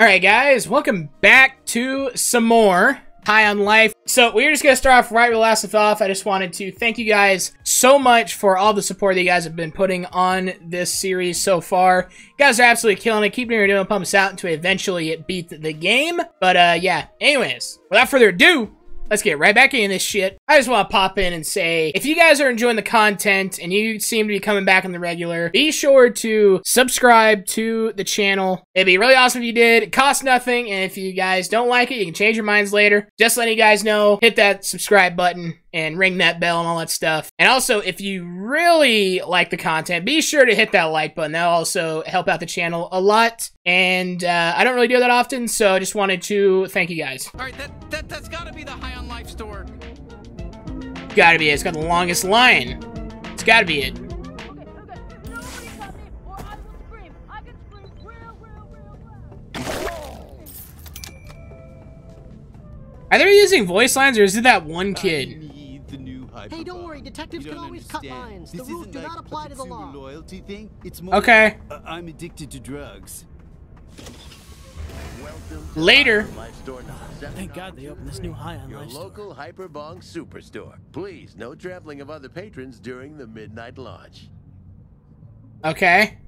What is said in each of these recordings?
Alright guys, welcome back to some more High on Life. So we're just going to start off right where last left off. I just wanted to thank you guys so much for all the support that you guys have been putting on this series so far. You guys are absolutely killing it. Keep doing your doing, pump us out until eventually it beat the game. But uh, yeah, anyways, without further ado, let's get right back into this shit. I just want to pop in and say, if you guys are enjoying the content and you seem to be coming back on the regular, be sure to subscribe to the channel. It'd be really awesome if you did. It costs nothing, and if you guys don't like it, you can change your minds later. Just letting you guys know, hit that subscribe button and ring that bell and all that stuff. And also, if you really like the content, be sure to hit that like button. That'll also help out the channel a lot. And uh, I don't really do that often, so I just wanted to thank you guys. All right, that, that, that's gotta be the High Life store. Gotta be it. It's got the longest line. It's gotta be it. Okay, okay. Nobody cut me, or I will scream. I can scream real, real, real loud. Are they using voice lines or is it that one kid? need the new Hey, don't worry, detectives can don't always cut understand. lines. The rules do like not apply to the law. loyalty thing. It's more Okay. like, uh, I'm addicted to drugs. Later. Thank God they opened this new High on Your Life store. local Hyperbong Superstore. Please, no trampling of other patrons during the midnight launch. Okay.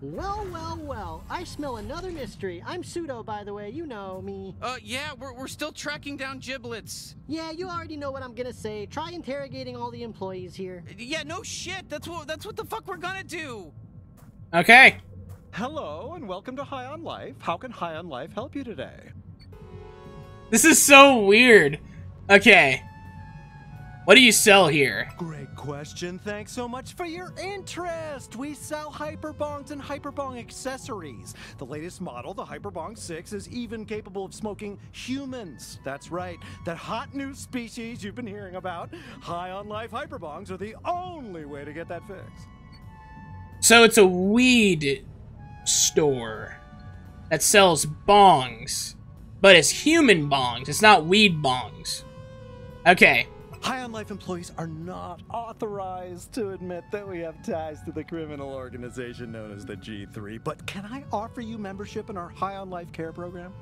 Well, well, well. I smell another mystery. I'm pseudo, by the way. You know me. Uh, yeah, we're, we're still tracking down giblets. Yeah, you already know what I'm gonna say. Try interrogating all the employees here. Yeah, no shit. That's what that's what the fuck we're gonna do. Okay. Hello and welcome to High on Life. How can High on Life help you today? This is so weird. Okay. What do you sell here? Great question. Thanks so much for your interest. We sell hyperbongs and hyperbong accessories. The latest model, the Hyperbong 6, is even capable of smoking humans. That's right, that hot new species you've been hearing about. High on Life hyperbongs are the only way to get that fix. So it's a weed store that sells bongs, but it's human bongs. It's not weed bongs. Okay. High on Life employees are not authorized to admit that we have ties to the criminal organization known as the G3, but can I offer you membership in our High on Life care program?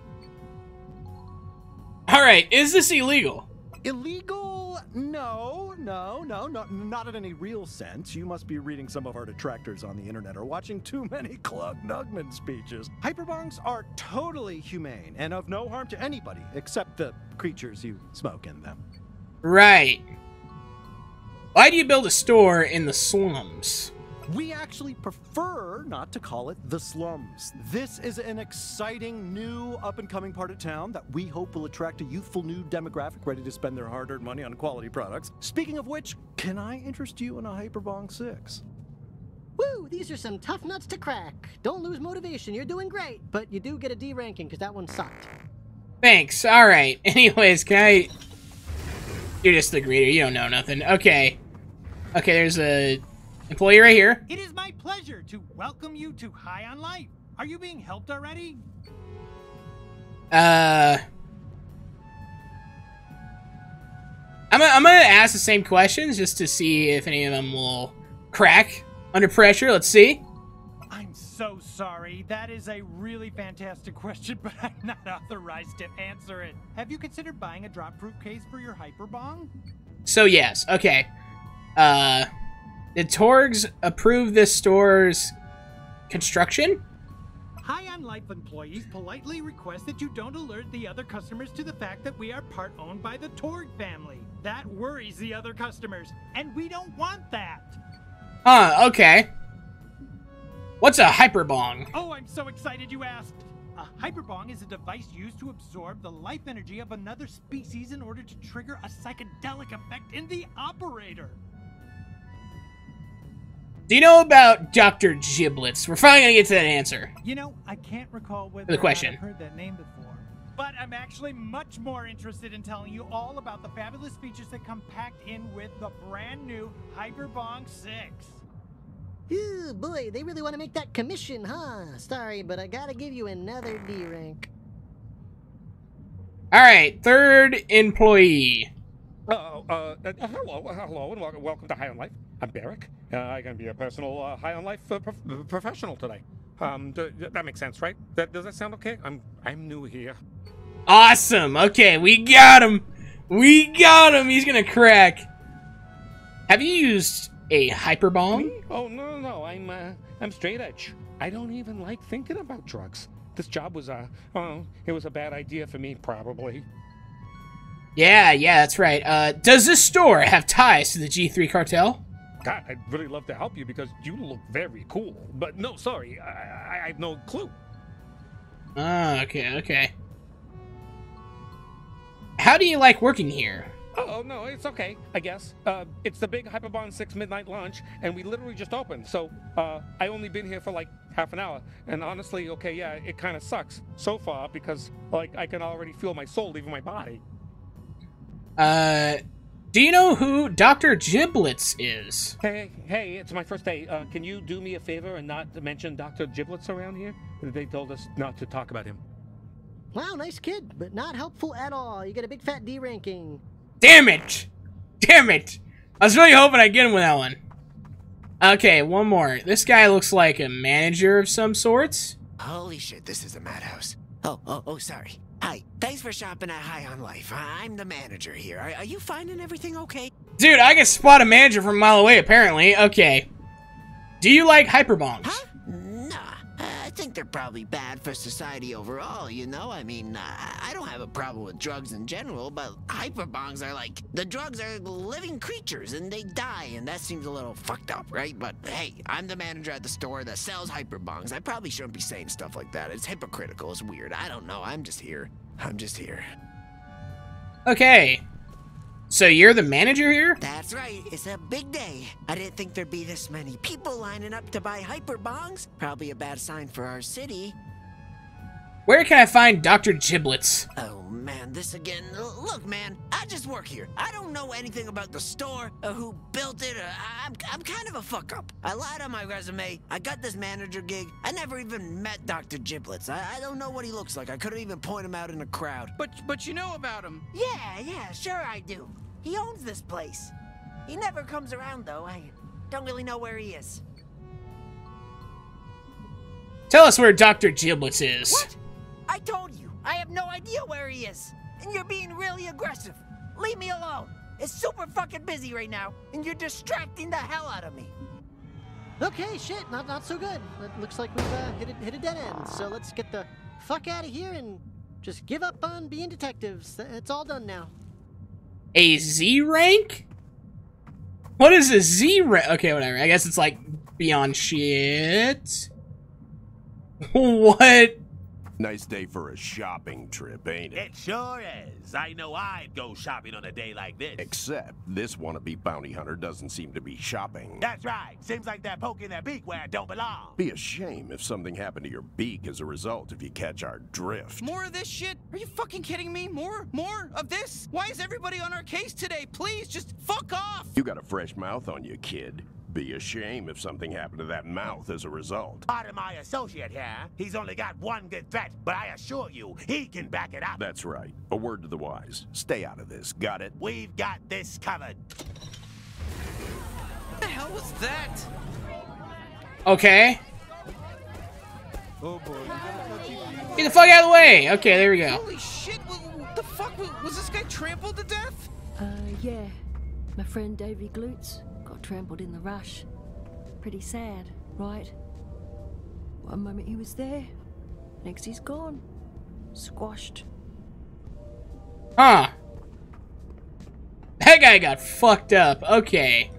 All right. Is this illegal? Illegal? No, no, no, no, not in any real sense. You must be reading some of our detractors on the internet or watching too many Clug Nugman speeches. Hyperbongs are totally humane and of no harm to anybody except the creatures you smoke in them. Right. Why do you build a store in the slums? We actually prefer not to call it the slums. This is an exciting new up and coming part of town that we hope will attract a youthful new demographic ready to spend their hard earned money on quality products. Speaking of which, can I interest you in a Hyperbong 6? Woo, these are some tough nuts to crack. Don't lose motivation. You're doing great, but you do get a D ranking because that one sucked. Thanks. All right. Anyways, can I... You're just the greeter. You don't know nothing. Okay. Okay, there's a employee right here. It is my pleasure to welcome you to High on Life. Are you being helped already? Uh... I'm, I'm gonna ask the same questions just to see if any of them will crack under pressure. Let's see. I'm so sorry. That is a really fantastic question, but I'm not authorized to answer it. Have you considered buying a drop-proof case for your hyperbong? So yes, okay. Uh, did Torgs approve this store's construction? High on Life employees politely request that you don't alert the other customers to the fact that we are part owned by the Torg family. That worries the other customers, and we don't want that. Huh, okay. What's a hyperbong? Oh, I'm so excited you asked. A hyperbong is a device used to absorb the life energy of another species in order to trigger a psychedelic effect in the operator. Do you know about Dr. Giblets? We're finally gonna get to that answer. You know, I can't recall whether The question. I've heard that name before. But I'm actually much more interested in telling you all about the fabulous features that come packed in with the brand new Hyperbong 6. Ooh, boy, they really want to make that commission, huh? Sorry, but I gotta give you another D rank. Alright, third employee. Uh, uh, uh, hello, hello, and welcome, welcome to High on Life. I'm Barrick. Uh, I can be a personal uh, high on life uh, prof- professional today. Um, that makes sense, right? That does that sound okay? I'm I'm new here. Awesome. Okay, we got him. We got him. He's gonna crack. Have you used a hyperbong? Me? Oh no no no! I'm uh, I'm straight edge. I don't even like thinking about drugs. This job was uh oh it was a bad idea for me probably. Yeah, yeah, that's right. Uh, does this store have ties to the G3 cartel? God, I'd really love to help you because you look very cool. But no, sorry, I, I, I have no clue. Ah, okay, okay. How do you like working here? Oh no, it's okay, I guess. Uh, it's the big Hyperbong 6 midnight launch, and we literally just opened, so uh, I only been here for like half an hour. And honestly, okay, yeah, it kind of sucks so far because like I can already feel my soul leaving my body. Uh, do you know who Dr. Giblets is? Hey, hey, it's my first day. Uh, can you do me a favor and not mention Dr. Giblets around here? They told us not to talk about him. Wow, nice kid, but not helpful at all. You get a big fat D ranking. Damn it! Damn it! I was really hoping I'd get him with that one. Okay, one more. This guy looks like a manager of some sorts. Holy shit, this is a madhouse. Oh, oh, oh, sorry. Hi, thanks for shopping at High on Life. I'm the manager here. Are, are you finding everything okay? Dude, I can spot a manager from a mile away, apparently. Okay. Do you like hyperbongs? Huh? They're probably bad for society overall, you know? I mean, uh, I don't have a problem with drugs in general, but hyperbongs are like, the drugs are living creatures and they die, and that seems a little fucked up, right? But hey, I'm the manager at the store that sells hyperbongs. I probably shouldn't be saying stuff like that. It's hypocritical, it's weird. I don't know. I'm just here. I'm just here. Okay. So you're the manager here? That's right, it's a big day. I didn't think there'd be this many people lining up to buy hyper bongs. Probably a bad sign for our city. Where can I find Dr. Giblets? Oh man, this again. Look, man, I just work here. I don't know anything about the store or who built it. Or I- I'm, I'm kind of a fuck up. I lied on my resume. I got this manager gig. I never even met Dr. Giblets. I, I don't know what he looks like. I couldn't even point him out in a crowd. But but you know about him. Yeah, yeah, sure I do. He owns this place. He never comes around though. I don't really know where he is. Tell us where Dr. Giblets is. What? I told you. I have no idea where he is. And you're being really aggressive. Leave me alone. It's super fucking busy right now, and you're distracting the hell out of me. Okay, shit, not not so good. It looks like we've uh, hit, a, hit a dead end. So let's get the fuck out of here and just give up on being detectives. It's all done now. A Z rank? What is a Z rank? Okay, whatever. I guess it's like beyond shit. what? Nice day for a shopping trip, ain't it? It sure is. I know I'd go shopping on a day like this. Except this wannabe bounty hunter doesn't seem to be shopping. That's right. Seems like they're poking their beak where it don't belong. Be a shame if something happened to your beak as a result if you catch our drift. More of this shit? Are you fucking kidding me? More? More of this? Why is everybody on our case today? Please, just fuck off! You got a fresh mouth on you, kid. Be a shame if something happened to that mouth as a result. Part of my associate here, he's only got one good threat, but I assure you, he can back it up. That's right. A word to the wise. Stay out of this. Got it? We've got this covered. What the hell was that? Okay. Oh boy. Get the fuck out of the way. Okay, there we go. Holy shit! What, what the fuck? Was, was this guy trampled to death? Uh, yeah. My friend Davy Glutes got trampled in the rush. Pretty sad, right? One moment he was there, next he's gone. Squashed. Huh. That guy got fucked up. Okay.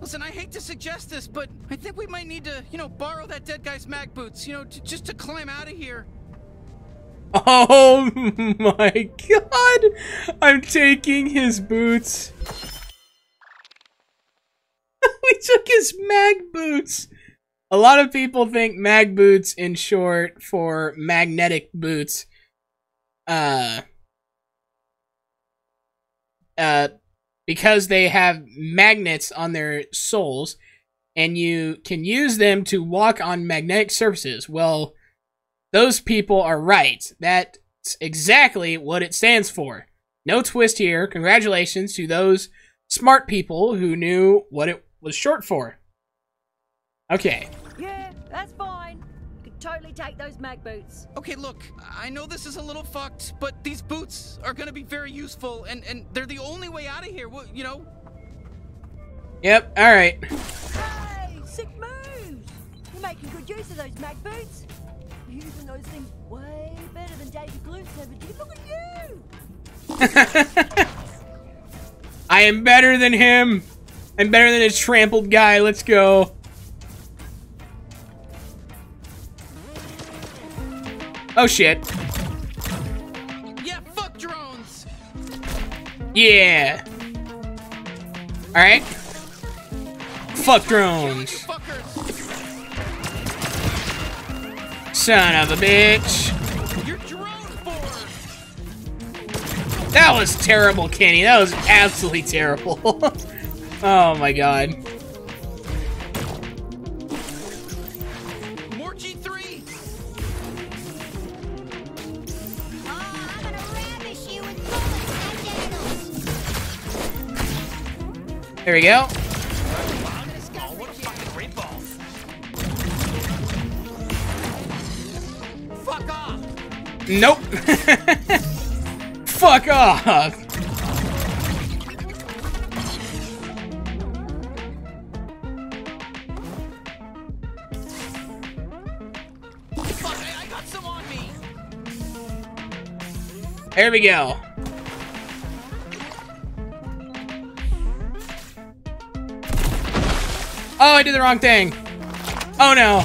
Listen, I hate to suggest this, but I think we might need to, you know, borrow that dead guy's mag boots, you know, to, just to climb out of here. Oh my god! I'm taking his boots. Took his mag boots. A lot of people think mag boots in short for magnetic boots. Uh uh because they have magnets on their soles and you can use them to walk on magnetic surfaces. Well, those people are right. That's exactly what it stands for. No twist here. Congratulations to those smart people who knew what it was short for. Okay. Yeah, that's fine. You can totally take those mag boots. Okay, look, I know this is a little fucked, but these boots are gonna be very useful, and, and they're the only way out of here, Well, you know? Yep, alright. Hey, sick moves! You're making good use of those mag boots. You're using those things way better than David Glutz ever did. Look at you! I am better than him. I'm better than a trampled guy. Let's go. Oh shit. Yeah, fuck drones! Yeah. Alright. Fuck drones. Son of a bitch. That was terrible, Kenny. That was absolutely terrible. oh my god. More G3! There we go. Fuck off! Nope. Fuck off. There we go. Oh, I did the wrong thing. Oh no.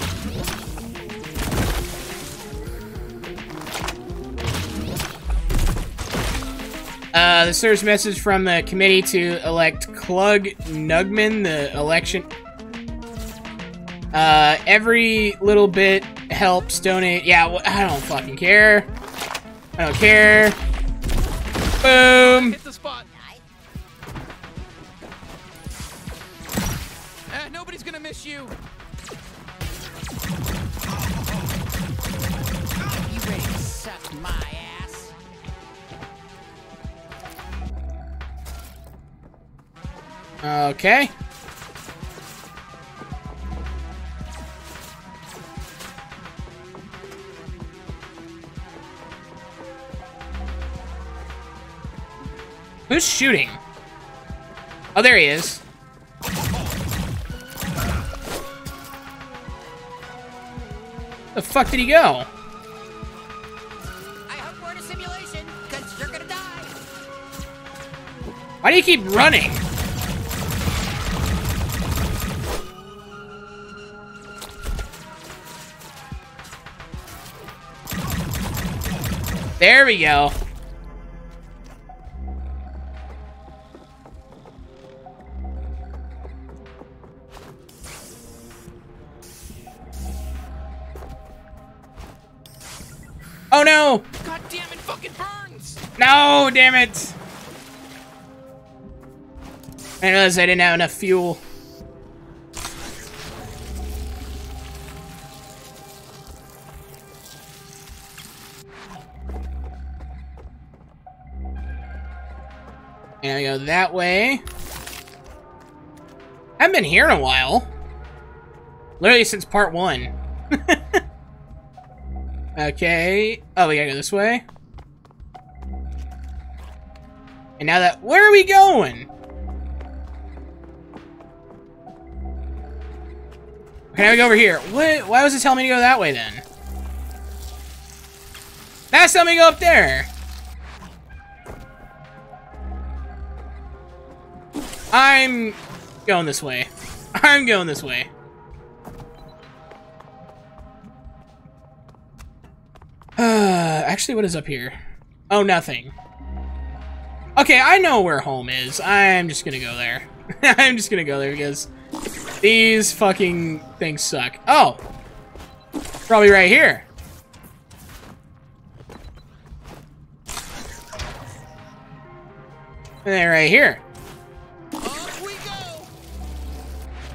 Uh, the service message from the committee to elect Clug Nugman, the election. Uh, every little bit helps donate. Yeah, I don't fucking care. I don't care. Boom. Hit the spot. Uh, nobody's gonna miss you. You ready to suck my ass? Okay. Who's shooting? Oh, there he is. The fuck did he go? I hope we're in a simulation, because you're gonna die. Why do you keep running? There we go. Oh no! God damn it, fucking burns! No, damn it! I realized I didn't have enough fuel. And I go that way. I haven't been here in a while. Literally since part one. okay. Oh, we gotta go this way. And now that, where are we going? Can I go over here? What? Why was it telling me to go that way then? That's telling me to go up there. I'm going this way. I'm going this way. Uh, actually, what is up here? Oh, nothing. Okay, I know where home is. I'm just gonna go there. I'm just gonna go there because these fucking things suck. Oh! Probably right here. And then right here.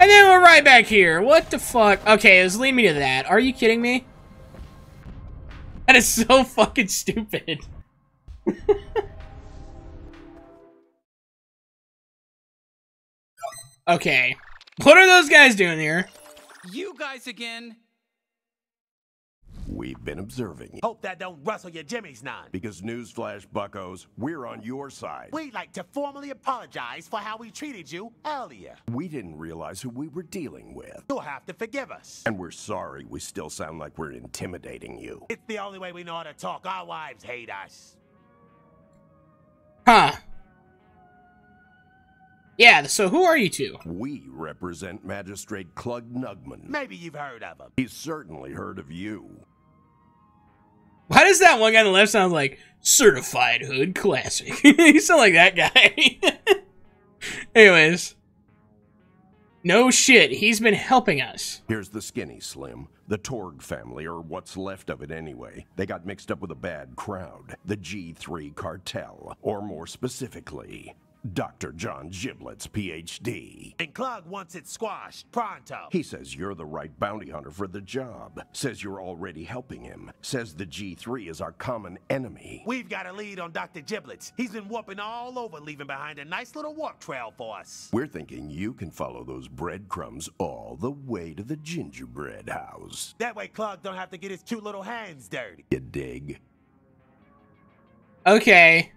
And then we're right back here. What the fuck? Okay, it was leading me to that. Are you kidding me? That is so fucking stupid. okay. What are those guys doing here? You guys again. We've been observing. You. Hope that don't rustle your jimmies none. Because newsflash, buckos, we're on your side. We'd like to formally apologize for how we treated you earlier. We didn't realize who we were dealing with. You'll have to forgive us. And we're sorry we still sound like we're intimidating you. It's the only way we know how to talk. Our wives hate us. Huh. Yeah, so who are you two? We represent Magistrate Clug Nugman. Maybe you've heard of him. He's certainly heard of you. Why does that one guy on the left sound like certified hood classic? you sound like that guy. Anyways. No shit, he's been helping us. Here's the skinny slim. The Torg family, or what's left of it anyway. They got mixed up with a bad crowd. The G3 cartel. Or more specifically, Dr. John Giblets, PhD. And Clug wants it squashed pronto. He says you're the right bounty hunter for the job. Says you're already helping him. Says the G3 is our common enemy. We've got a lead on Dr. Giblets. He's been warping all over, leaving behind a nice little warp trail for us. We're thinking you can follow those breadcrumbs all the way to the gingerbread house. That way Clug don't have to get his two little hands dirty. You dig? Okay.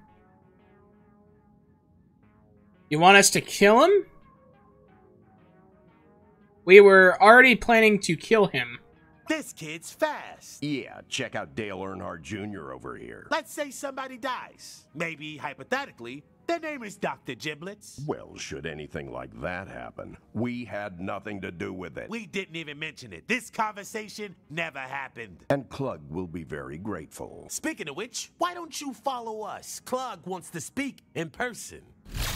You want us to kill him? We were already planning to kill him. This kid's fast. Yeah, check out Dale Earnhardt Jr. over here. Let's say somebody dies. Maybe, hypothetically, their name is Dr. Giblets. Well, should anything like that happen, we had nothing to do with it. We didn't even mention it. This conversation never happened. And Clug will be very grateful. Speaking of which, why don't you follow us? Clug wants to speak in person.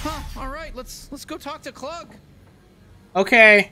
Huh, all right, let's let's go talk to Clug. Okay.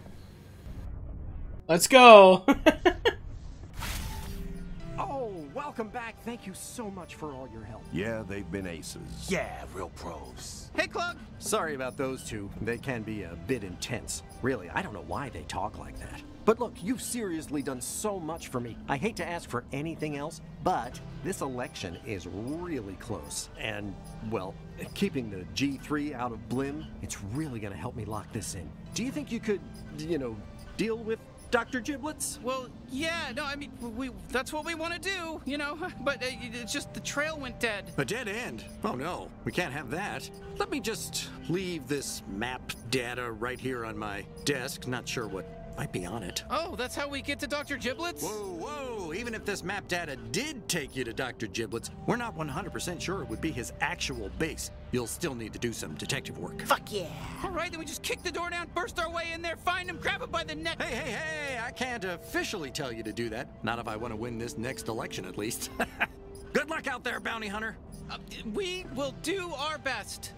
Let's go. oh, welcome back. Thank you so much for all your help. Yeah, they've been aces. Yeah, real pros. Hey, Clug. Sorry about those two. They can be a bit intense. Really, I don't know why they talk like that. But look, you've seriously done so much for me. I hate to ask for anything else, but this election is really close. And, well, keeping the G3 out of Blim, it's really gonna help me lock this in. Do you think you could, you know, deal with Dr. Giblets? Well, yeah, no, I mean, we that's what we want to do, you know, but uh, it's just the trail went dead. A dead end? Oh no, we can't have that. Let me just leave this map data right here on my desk. Not sure what might be on it. Oh, that's how we get to Dr. Giblets? Whoa, whoa! Even if this map data did take you to Dr. Giblets, we're not 100% sure it would be his actual base. You'll still need to do some detective work. Fuck yeah! All right, then we just kick the door down, burst our way in there, find him, grab him by the neck. Hey, hey, hey! I can't officially tell you to do that. Not if I want to win this next election, at least. Good luck out there, bounty hunter. Uh, we will do our best.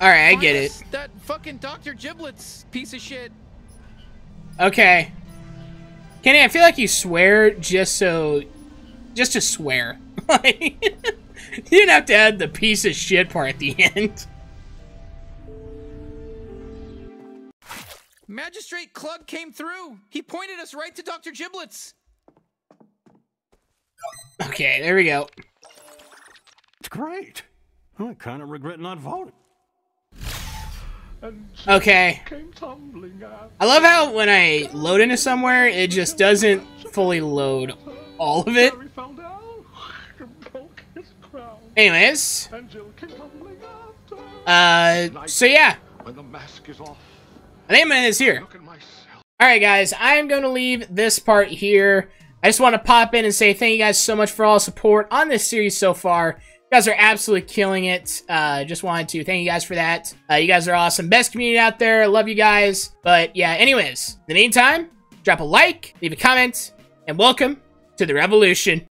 All right, I get it. That fucking Dr. Giblets piece of shit. Okay. Kenny, I feel like you swear just so... Just to swear. you didn't have to add the piece of shit part at the end. Magistrate Clug came through. He pointed us right to Dr. Giblets. Okay, there we go. It's great. I kind of regret not voting. Okay. I love how when I load into somewhere, it just doesn't fully load all of it. Anyways. Uh, so yeah. I think I'm this here. Alright guys, I am going to leave this part here. I just want to pop in and say thank you guys so much for all support on this series so far. You guys are absolutely killing it. Uh, just wanted to thank you guys for that. Uh, you guys are awesome. Best community out there. Love you guys. But yeah, anyways, in the meantime, drop a like, leave a comment, and welcome to the revolution.